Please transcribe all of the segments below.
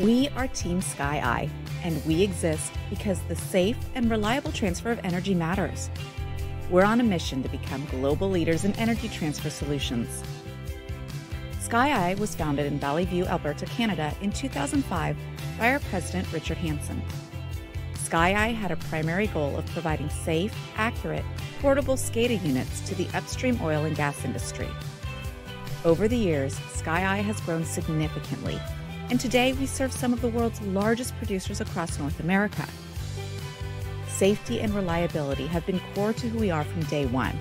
We are Team Sky Eye, and we exist because the safe and reliable transfer of energy matters. We're on a mission to become global leaders in energy transfer solutions. Sky Eye was founded in Valleyview, Alberta, Canada in 2005 by our president, Richard Hanson. Sky Eye had a primary goal of providing safe, accurate, portable SCADA units to the upstream oil and gas industry. Over the years, Sky Eye has grown significantly and today we serve some of the world's largest producers across North America. Safety and reliability have been core to who we are from day one.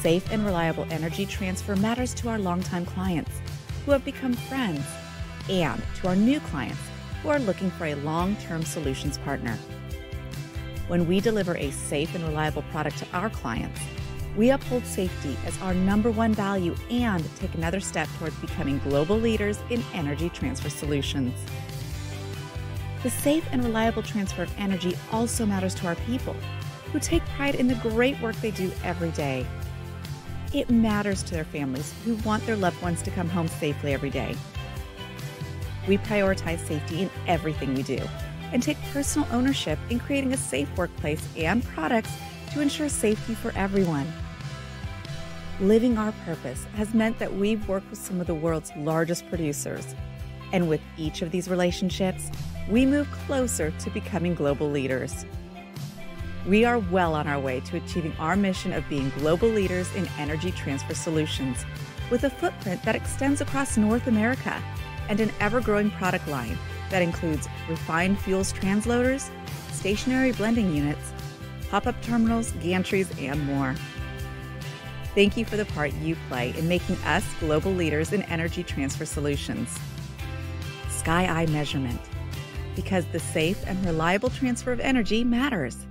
Safe and reliable energy transfer matters to our longtime clients who have become friends and to our new clients who are looking for a long term solutions partner. When we deliver a safe and reliable product to our clients, we uphold safety as our number one value and take another step towards becoming global leaders in energy transfer solutions. The safe and reliable transfer of energy also matters to our people, who take pride in the great work they do every day. It matters to their families who want their loved ones to come home safely every day. We prioritize safety in everything we do and take personal ownership in creating a safe workplace and products to ensure safety for everyone. Living our purpose has meant that we've worked with some of the world's largest producers. And with each of these relationships, we move closer to becoming global leaders. We are well on our way to achieving our mission of being global leaders in energy transfer solutions, with a footprint that extends across North America and an ever growing product line that includes refined fuels transloaders, stationary blending units, pop up terminals, gantries, and more. Thank you for the part you play in making us global leaders in energy transfer solutions. Sky Eye Measurement, because the safe and reliable transfer of energy matters.